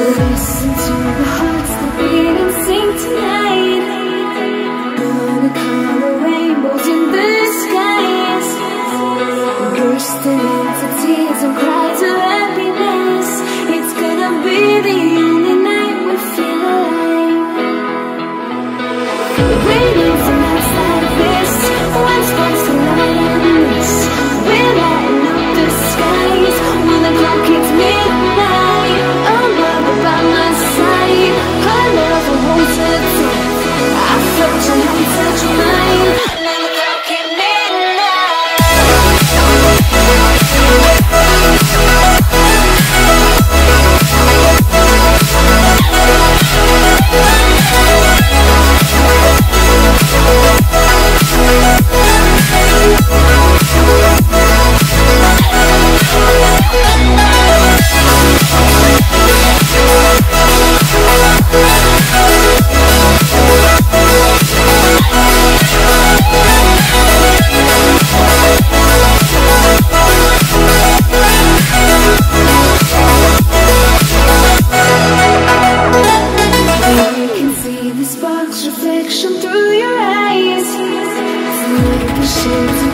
Listen to the hearts that beat and sing tonight. Gonna color rainbows in the. Bursting tears and cries of happiness. It's gonna be the only night we feel alive. The